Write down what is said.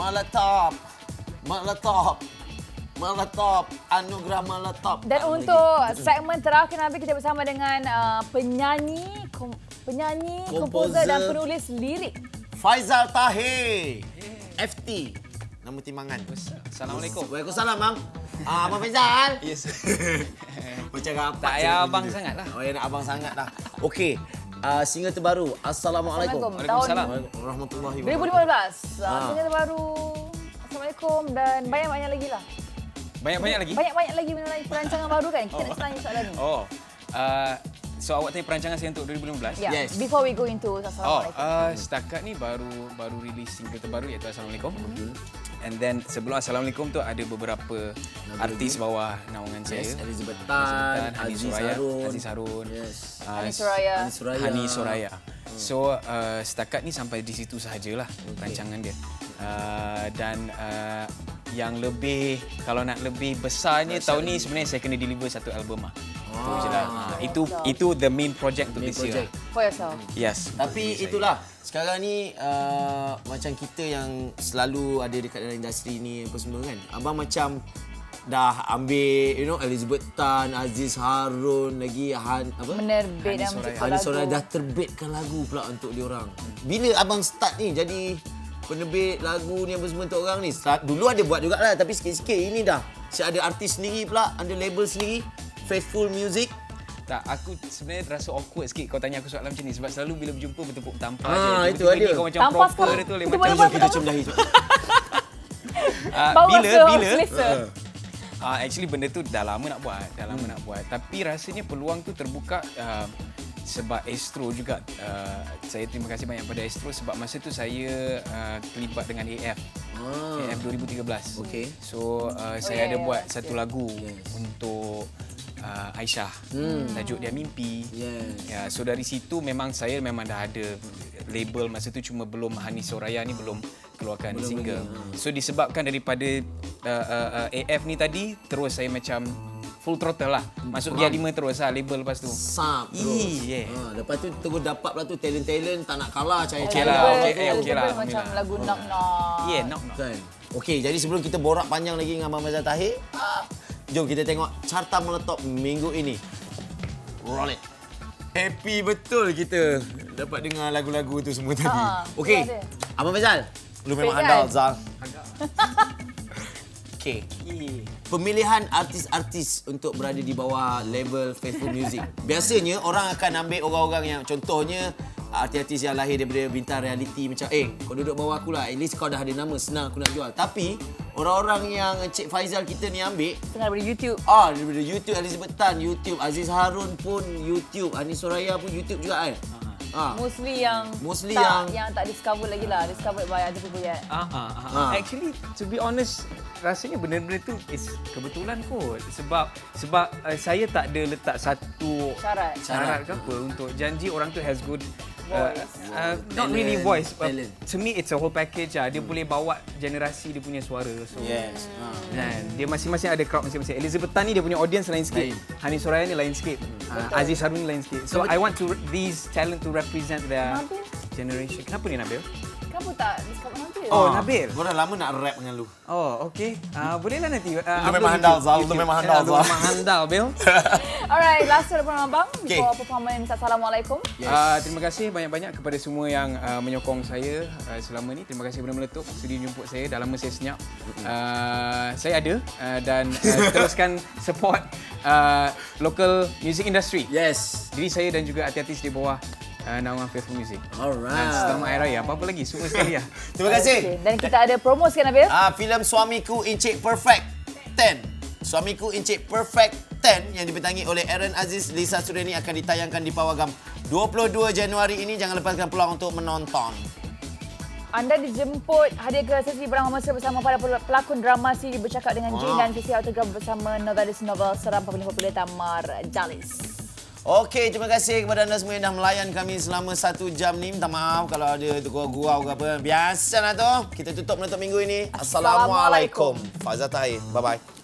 Meletop. Meletop. Meletop. Anugerah meletop. Dan untuk segmen terakhir nanti kita bersama dengan uh, penyanyi, kom, penyanyi, komposer dan penulis lirik. Faizal Tahir. FT. Nama timbangan. Assalamualaikum. Waalaikumsalam, Mam. Ah, Abang Faizal. Yes. Macam rapat. Tak payah abang dia. sangat lah. Oh, ya nak abang sangat lah. Okey. Uh, single terbaru. Assalamualaikum. Waalaikumsalam. Warahmatullahi 2015. Ah. Uh, single terbaru. Assalamualaikum dan banyak-banyak lagi lah. Banyak-banyak lagi? Banyak-banyak lagi mengenai perancangan baru kan? Kita nak tanya soalan ni. Oh. Uh, so awak tanya perancangan saya untuk 2015? Yeah. Yes. Before we go into Oh, Assalamualaikum. uh, setakat ni baru baru release single terbaru iaitu Assalamualaikum. And then sebelum Assalamualaikum tu ada beberapa artis bawah naungan saya. Yes, Elizabeth Elizabeth Tan, Hani Aziz Harun. Aziz Harun. Yes. uh, Hani Soraya. Hani Soraya. Hani Soraya. So uh, setakat ni sampai di situ sahajalah okay. rancangan dia. Uh, dan uh, yang lebih kalau nak lebih besarnya tahun ni sebenarnya saya kena deliver satu album ah. Itu je lah. Itu itu the main project untuk this year. For yourself. Yes. Tapi itulah sekarang ni uh, macam kita yang selalu ada dekat dalam industri ni apa semua kan. Abang macam dah ambil you know Elizabeth Tan, Aziz Harun lagi Han apa? Menerbit Hani dan Soraya. mencipta Hani lagu. Soraya dah terbitkan lagu pula untuk diorang. Bila abang start ni jadi penerbit lagu ni apa semua untuk orang ni? Start, dulu ada buat jugalah tapi sikit-sikit ini dah. Saya ada artis sendiri pula, ada label sendiri. Faithful Music. Tak, aku sebenarnya rasa awkward sikit kau tanya aku soalan macam ni sebab selalu bila berjumpa bertepuk tampar Ah, je. itu Tiba-tiba ada. Kau macam Tampar proper dia tu lain macam. Jom kita cium dahi. Ah, bila bila. Ah, actually benda tu dah lama nak buat, dah lama nak buat. Tapi rasanya peluang tu terbuka uh, sebab Astro juga. Uh, saya terima kasih banyak pada Astro sebab masa tu saya uh, terlibat dengan AF. Ah. AF 2013. Okey. So uh, ya, saya ada ya. buat satu lagu Yes. untuk uh, Aisyah. Hmm. Tajuk dia Mimpi. Yes. Ya, so dari situ memang saya memang dah ada label masa tu cuma belum Hani Soraya ni belum keluarkan belum single. lagi, So disebabkan daripada uh, uh, uh, AF ni tadi terus saya macam full throttle lah. Masuk Gear 5 terus lah label lepas tu. Sap terus. Yeah. Ha, lepas tu terus dapat pula tu talent-talent tak nak kalah cahaya cahaya. lah, Label- okey, eh, label okey lah, Macam Alhamdulillah. lagu Knock Knock. Yeah, knock knock. Kan. Okey, jadi sebelum kita borak panjang lagi dengan Abang Mazal Tahir, ah, jom kita tengok carta meletop minggu ini. Roll it. Happy betul kita dapat dengar lagu-lagu tu semua tadi. Ha, Okey, ada. Abang Mazal, lu memang handal? Zal. Okey. Pemilihan artis-artis untuk berada di bawah label Faithful Music. Biasanya orang akan ambil orang-orang yang contohnya artis-artis yang lahir daripada bintang reality macam eh kau duduk bawah aku lah at least kau dah ada nama senang aku nak jual. Tapi orang-orang yang Cik Faizal kita ni ambil Tengah daripada YouTube. Ah, daripada YouTube Elizabeth Tan, YouTube Aziz Harun pun YouTube, Ani Soraya pun YouTube juga kan. Ah. Mostly yang Mostly tak, yang- yang tak discover lagi lah. Discovered by other people yet. Ah, ah, ah. Ah. Actually, to be honest, rasanya benda-benda tu is kebetulan kot. Sebab sebab uh, saya tak ada letak satu Syarat. syarat ke apa untuk janji orang tu has good uh, Voice. uh, not Talent, really voice. Uh, talent. to me, it's a whole package lah. Dia boleh bawa generasi dia punya suara. So, Yes. Ah. Dan dia masing-masing ada crowd masing-masing. Elizabeth Tan ni dia punya audience lain sikit. Hani Soraya ni lain sikit. Uh, Aziz Harun ni lain sikit. So, So, I want to these talent to represent their Nabil? generation. Kenapa ni Nabil? Kenapa tak discover nanti? Oh, Ah, Nabil. Kau dah lama nak rap dengan lu. Oh, okey. Uh, bolehlah nanti. Uh, Lu memang handal, Zal. Lu memang handal, Lu Zal. memang handal, Bil. Alright, last word from abang Okay. before performance. Assalamualaikum. Yes. Uh, terima kasih banyak-banyak kepada semua yang uh, menyokong saya uh, selama ni. Terima kasih benar meletup sudi jemput saya. Dah lama saya senyap. Uh, saya ada uh, dan uh, teruskan support uh, local music industry. Yes. Jadi saya dan juga artis-artis di bawah uh, naungan Faithful Music. Dan Alright. selamat Hari Raya. Apa-apa lagi? Semua sekali lah. Terima kasih. Okay. Dan kita ada promo sikit Nabil. Ah, filem Suamiku Encik Perfect 10. Suamiku Encik Perfect 10 yang dibintangi oleh Aaron Aziz, Lisa Sureni akan ditayangkan di Pawagam 22 Januari ini. Jangan lepaskan peluang untuk menonton. Anda dijemput hadir ke sesi berang mesra bersama para pel- pelakon drama siri bercakap dengan Jin Wow. dan sesi autograf bersama novelis novel seram paling popular Tamar Jalis. Okey, terima kasih kepada anda semua yang dah melayan kami selama satu jam ni. Minta maaf kalau ada gurau-gurau ke apa. Biasalah tu. Kita tutup menutup minggu ini. Assalamualaikum. Fazal Tahir. Bye-bye.